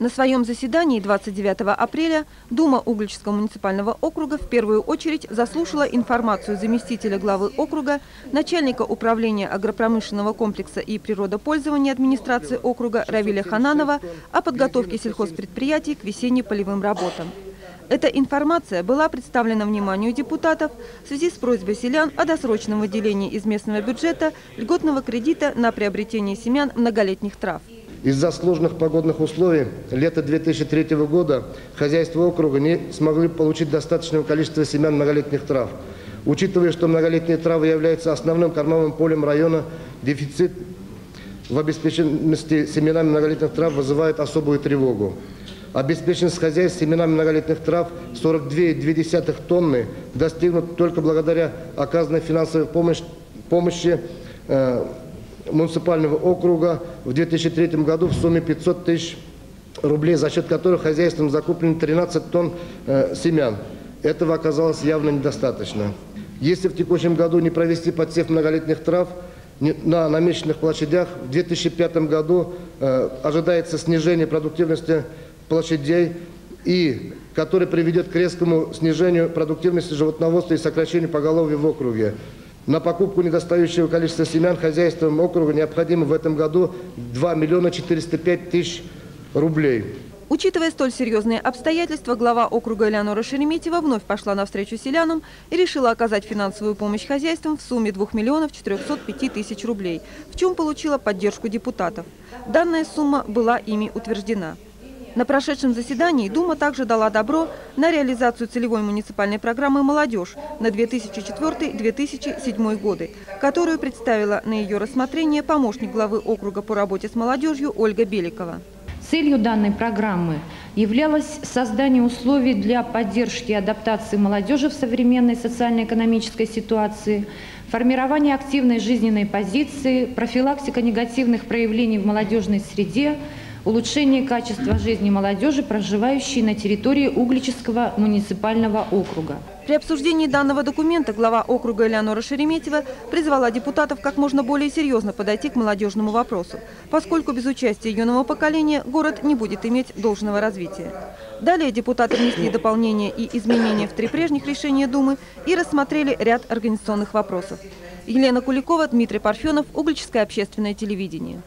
На своем заседании 29 апреля Дума Угличского муниципального округа в первую очередь заслушала информацию заместителя главы округа, начальника управления агропромышленного комплекса и природопользования администрации округа Равиля Хананова о подготовке сельхозпредприятий к весенне-полевым работам. Эта информация была представлена вниманию депутатов в связи с просьбой селян о досрочном выделении из местного бюджета льготного кредита на приобретение семян многолетних трав. Из-за сложных погодных условий лета 2003 года хозяйства округа не смогли получить достаточное количество семян многолетних трав. Учитывая, что многолетние травы являются основным кормовым полем района, дефицит в обеспеченности семенами многолетних трав вызывает особую тревогу. Обеспеченность хозяйств семенами многолетних трав 42,2 тонны достигнут только благодаря оказанной финансовой помощи, помощи э, муниципального округа в 2003 году в сумме 500 тысяч рублей, за счет которых хозяйством закуплено 13 тонн э, семян. Этого оказалось явно недостаточно. Если в текущем году не провести подсев многолетних трав на намеченных площадях, в 2005 году э, ожидается снижение продуктивности площадей, и который приведет к резкому снижению продуктивности животноводства и сокращению поголовья в округе. На покупку недостающего количества семян хозяйствам округа необходимо в этом году 2 миллиона 405 тысяч рублей. Учитывая столь серьезные обстоятельства, глава округа Элеонора Шереметьева вновь пошла навстречу селянам и решила оказать финансовую помощь хозяйствам в сумме 2 миллионов 405 тысяч рублей, в чем получила поддержку депутатов. Данная сумма была ими утверждена. На прошедшем заседании Дума также дала добро на реализацию целевой муниципальной программы «Молодежь» на 2004-2007 годы, которую представила на ее рассмотрение помощник главы округа по работе с молодежью Ольга Беликова. Целью данной программы являлось создание условий для поддержки и адаптации молодежи в современной социально-экономической ситуации, формирование активной жизненной позиции, профилактика негативных проявлений в молодежной среде – улучшение качества жизни молодежи, проживающей на территории Углического муниципального округа. При обсуждении данного документа глава округа Элеонора Шереметьева призвала депутатов как можно более серьезно подойти к молодежному вопросу, поскольку без участия юного поколения город не будет иметь должного развития. Далее депутаты внесли дополнения и изменения в три прежних решения Думы и рассмотрели ряд организационных вопросов. Елена Куликова, Дмитрий Парфенов, Углическое общественное телевидение.